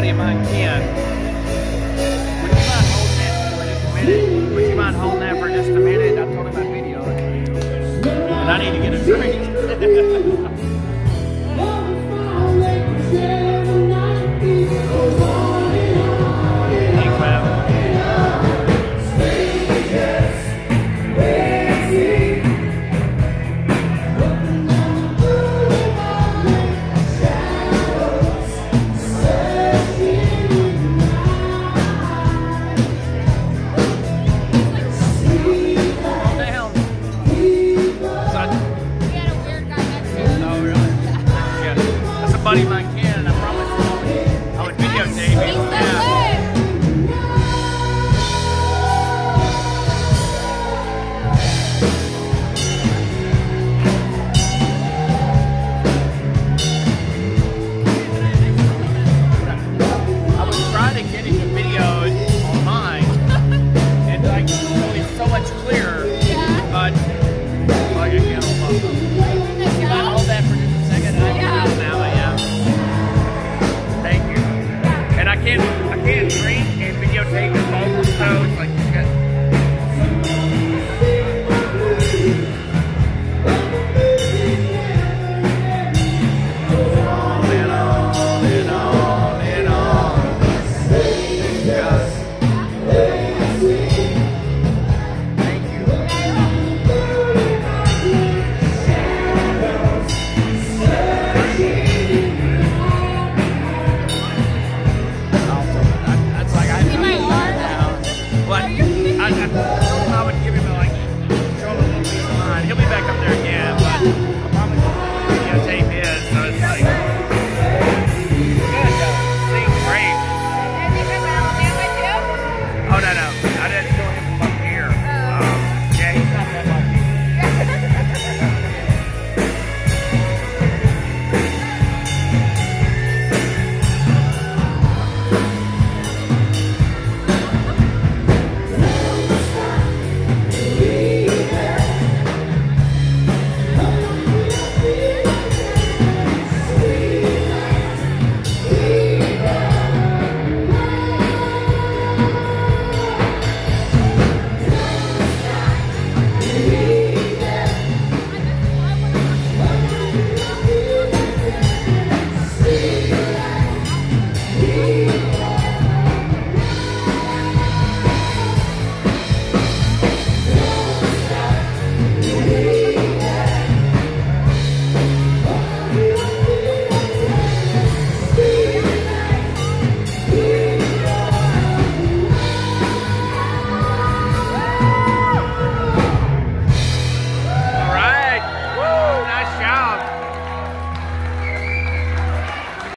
buddy of mine, Ken. Would you mind holding that for just a minute? Would you mind holding that for just a minute? I told him I'd video. And I need to get a drink. buddy Ken.